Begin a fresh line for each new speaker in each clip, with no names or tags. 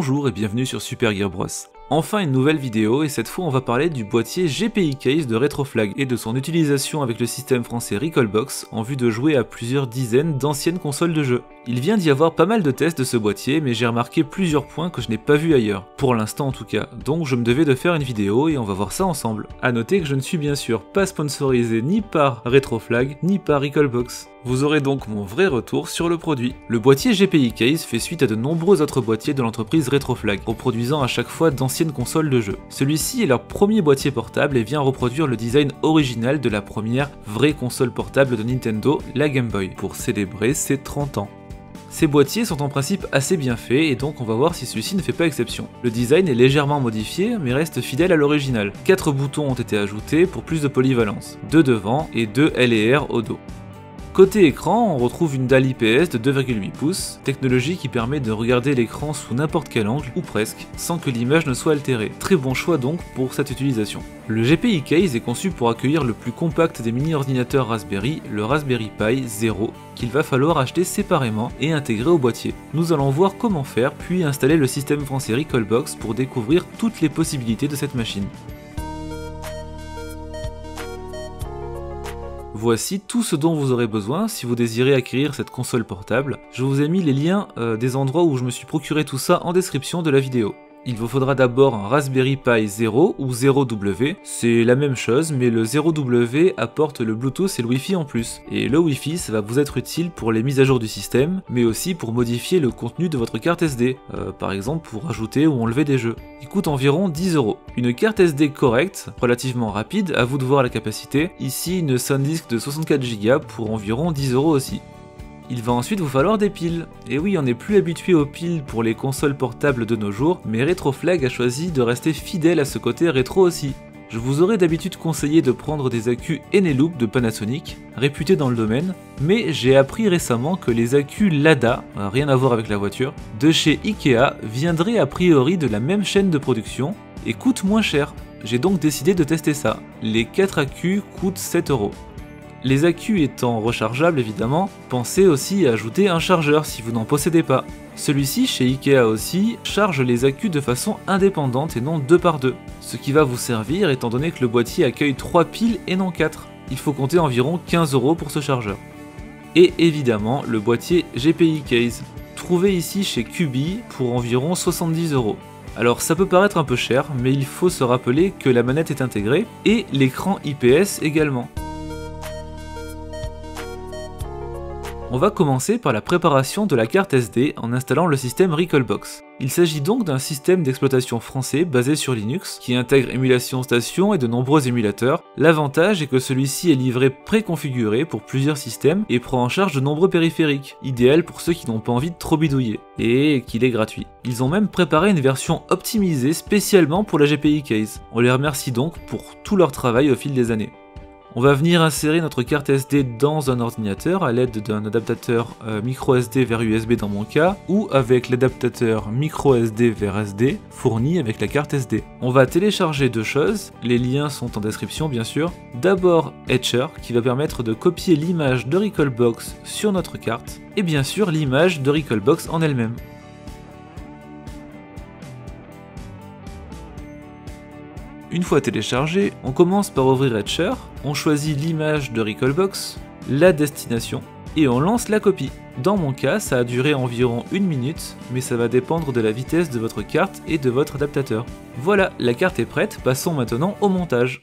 Bonjour et bienvenue sur Super Gear Bros. Enfin une nouvelle vidéo et cette fois on va parler du boîtier GPI Case de Retroflag et de son utilisation avec le système français Recallbox en vue de jouer à plusieurs dizaines d'anciennes consoles de jeux. Il vient d'y avoir pas mal de tests de ce boîtier mais j'ai remarqué plusieurs points que je n'ai pas vu ailleurs, pour l'instant en tout cas, donc je me devais de faire une vidéo et on va voir ça ensemble. A noter que je ne suis bien sûr pas sponsorisé ni par Retroflag ni par Recallbox. Vous aurez donc mon vrai retour sur le produit. Le boîtier GPI Case fait suite à de nombreux autres boîtiers de l'entreprise Retroflag, reproduisant à chaque fois d'anciennes consoles de jeu. Celui-ci est leur premier boîtier portable et vient reproduire le design original de la première vraie console portable de Nintendo, la Game Boy, pour célébrer ses 30 ans. Ces boîtiers sont en principe assez bien faits et donc on va voir si celui-ci ne fait pas exception. Le design est légèrement modifié mais reste fidèle à l'original. 4 boutons ont été ajoutés pour plus de polyvalence, 2 devant et 2 L et R au dos. Côté écran, on retrouve une dalle IPS de 2,8 pouces, technologie qui permet de regarder l'écran sous n'importe quel angle, ou presque, sans que l'image ne soit altérée. Très bon choix donc pour cette utilisation. Le GPI Case est conçu pour accueillir le plus compact des mini-ordinateurs Raspberry, le Raspberry Pi 0, qu'il va falloir acheter séparément et intégrer au boîtier. Nous allons voir comment faire, puis installer le système français Recallbox pour découvrir toutes les possibilités de cette machine. Voici tout ce dont vous aurez besoin si vous désirez acquérir cette console portable. Je vous ai mis les liens euh, des endroits où je me suis procuré tout ça en description de la vidéo il vous faudra d'abord un Raspberry Pi 0 ou 0W. C'est la même chose, mais le 0W apporte le Bluetooth et le Wi-Fi en plus. Et le Wi-Fi, ça va vous être utile pour les mises à jour du système, mais aussi pour modifier le contenu de votre carte SD, euh, par exemple pour ajouter ou enlever des jeux. Il coûte environ 10 euros. Une carte SD correcte, relativement rapide, à vous de voir la capacité. Ici, une SanDisk de 64 Go pour environ 10 euros aussi. Il va ensuite vous falloir des piles. Et oui, on n'est plus habitué aux piles pour les consoles portables de nos jours, mais Retroflag a choisi de rester fidèle à ce côté rétro aussi. Je vous aurais d'habitude conseillé de prendre des accus Eneloop de Panasonic, réputés dans le domaine, mais j'ai appris récemment que les accus Lada, rien à voir avec la voiture, de chez Ikea viendraient a priori de la même chaîne de production et coûtent moins cher. J'ai donc décidé de tester ça. Les 4 accus coûtent 7 euros. Les accus étant rechargeables évidemment, pensez aussi à ajouter un chargeur si vous n'en possédez pas. Celui-ci, chez Ikea aussi, charge les accus de façon indépendante et non deux par deux, ce qui va vous servir étant donné que le boîtier accueille 3 piles et non 4. Il faut compter environ 15 euros pour ce chargeur. Et évidemment, le boîtier GPI Case, trouvé ici chez Cubi pour environ 70 euros. Alors ça peut paraître un peu cher, mais il faut se rappeler que la manette est intégrée et l'écran IPS également. On va commencer par la préparation de la carte SD en installant le système Recallbox. Il s'agit donc d'un système d'exploitation français basé sur Linux qui intègre émulation station et de nombreux émulateurs. L'avantage est que celui-ci est livré préconfiguré pour plusieurs systèmes et prend en charge de nombreux périphériques, idéal pour ceux qui n'ont pas envie de trop bidouiller, et qu'il est gratuit. Ils ont même préparé une version optimisée spécialement pour la GPI Case. On les remercie donc pour tout leur travail au fil des années. On va venir insérer notre carte SD dans un ordinateur à l'aide d'un adaptateur euh, micro SD vers USB dans mon cas, ou avec l'adaptateur micro SD vers SD fourni avec la carte SD. On va télécharger deux choses, les liens sont en description bien sûr. D'abord Etcher qui va permettre de copier l'image de Recallbox sur notre carte, et bien sûr l'image de Recallbox en elle-même. Une fois téléchargé, on commence par ouvrir Etcher, on choisit l'image de Recallbox, la destination, et on lance la copie. Dans mon cas, ça a duré environ une minute, mais ça va dépendre de la vitesse de votre carte et de votre adaptateur. Voilà, la carte est prête, passons maintenant au montage.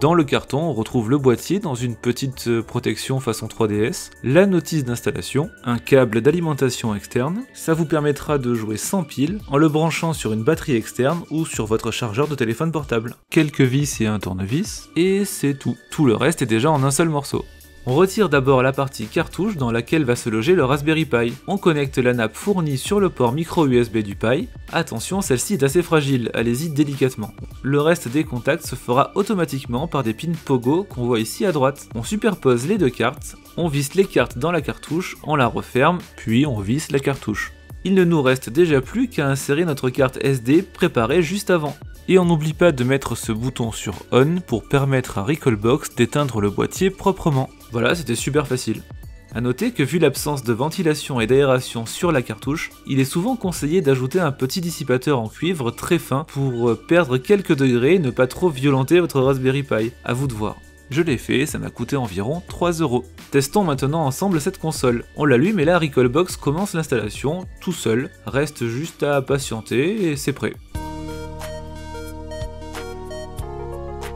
Dans le carton, on retrouve le boîtier dans une petite euh, protection façon 3DS, la notice d'installation, un câble d'alimentation externe, ça vous permettra de jouer sans pile en le branchant sur une batterie externe ou sur votre chargeur de téléphone portable. Quelques vis et un tournevis, et c'est tout. Tout le reste est déjà en un seul morceau. On retire d'abord la partie cartouche dans laquelle va se loger le Raspberry Pi. On connecte la nappe fournie sur le port micro USB du Pi. Attention, celle-ci est assez fragile, allez-y délicatement. Le reste des contacts se fera automatiquement par des pins Pogo qu'on voit ici à droite. On superpose les deux cartes, on visse les cartes dans la cartouche, on la referme, puis on visse la cartouche. Il ne nous reste déjà plus qu'à insérer notre carte SD préparée juste avant. Et on n'oublie pas de mettre ce bouton sur On pour permettre à Recallbox d'éteindre le boîtier proprement. Voilà, c'était super facile. A noter que vu l'absence de ventilation et d'aération sur la cartouche, il est souvent conseillé d'ajouter un petit dissipateur en cuivre très fin pour euh, perdre quelques degrés et ne pas trop violenter votre Raspberry Pi. À vous de voir. Je l'ai fait, ça m'a coûté environ 3 euros. Testons maintenant ensemble cette console. On l'allume et la Recallbox commence l'installation tout seul. Reste juste à patienter et c'est prêt.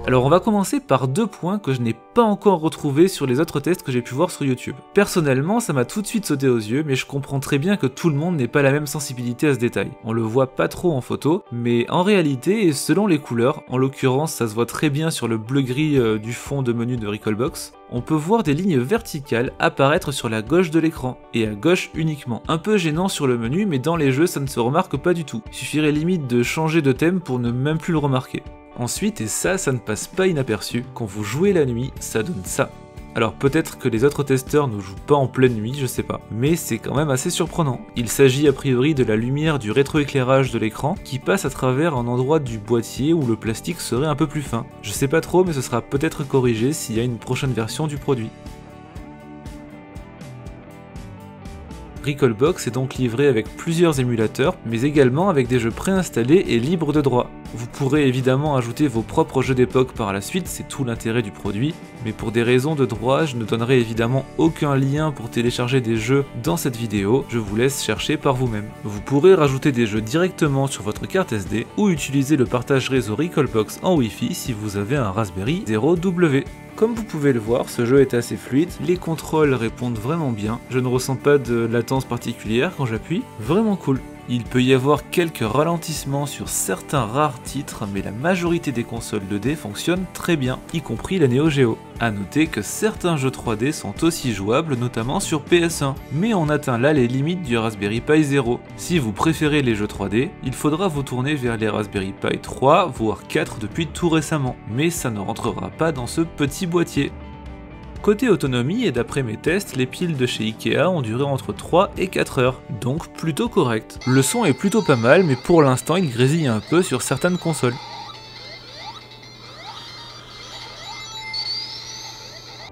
Alors on va commencer par deux points que je n'ai pas encore retrouvés sur les autres tests que j'ai pu voir sur YouTube. Personnellement, ça m'a tout de suite sauté aux yeux, mais je comprends très bien que tout le monde n'ait pas la même sensibilité à ce détail. On le voit pas trop en photo, mais en réalité, et selon les couleurs, en l'occurrence ça se voit très bien sur le bleu-gris euh, du fond de menu de Recallbox, on peut voir des lignes verticales apparaître sur la gauche de l'écran, et à gauche uniquement. Un peu gênant sur le menu, mais dans les jeux ça ne se remarque pas du tout. Il suffirait limite de changer de thème pour ne même plus le remarquer. Ensuite, et ça, ça ne passe pas inaperçu, quand vous jouez la nuit, ça donne ça. Alors peut-être que les autres testeurs ne jouent pas en pleine nuit, je sais pas, mais c'est quand même assez surprenant. Il s'agit a priori de la lumière du rétroéclairage de l'écran qui passe à travers un endroit du boîtier où le plastique serait un peu plus fin. Je sais pas trop, mais ce sera peut-être corrigé s'il y a une prochaine version du produit. Recallbox est donc livré avec plusieurs émulateurs, mais également avec des jeux préinstallés et libres de droit. Vous pourrez évidemment ajouter vos propres jeux d'époque par la suite, c'est tout l'intérêt du produit, mais pour des raisons de droit, je ne donnerai évidemment aucun lien pour télécharger des jeux dans cette vidéo, je vous laisse chercher par vous-même. Vous pourrez rajouter des jeux directement sur votre carte SD ou utiliser le partage réseau Recallbox en Wi-Fi si vous avez un Raspberry 0W. Comme vous pouvez le voir, ce jeu est assez fluide, les contrôles répondent vraiment bien, je ne ressens pas de latence particulière quand j'appuie, vraiment cool. Il peut y avoir quelques ralentissements sur certains rares titres, mais la majorité des consoles 2D fonctionnent très bien, y compris la Neo Geo. A noter que certains jeux 3D sont aussi jouables, notamment sur PS1, mais on atteint là les limites du Raspberry Pi 0. Si vous préférez les jeux 3D, il faudra vous tourner vers les Raspberry Pi 3, voire 4 depuis tout récemment, mais ça ne rentrera pas dans ce petit boîtier. Côté autonomie, et d'après mes tests, les piles de chez Ikea ont duré entre 3 et 4 heures, donc plutôt correct. Le son est plutôt pas mal, mais pour l'instant il grésille un peu sur certaines consoles.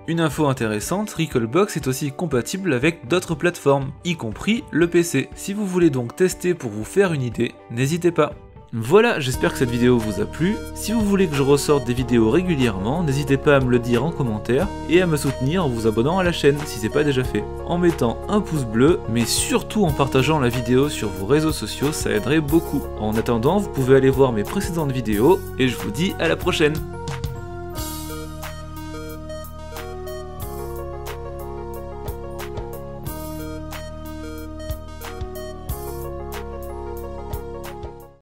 Une info intéressante, Recallbox est aussi compatible avec d'autres plateformes, y compris le PC. Si vous voulez donc tester pour vous faire une idée, n'hésitez pas. Voilà, j'espère que cette vidéo vous a plu. Si vous voulez que je ressorte des vidéos régulièrement, n'hésitez pas à me le dire en commentaire et à me soutenir en vous abonnant à la chaîne si c'est pas déjà fait. En mettant un pouce bleu, mais surtout en partageant la vidéo sur vos réseaux sociaux, ça aiderait beaucoup. En attendant, vous pouvez aller voir mes précédentes vidéos et je vous dis à la prochaine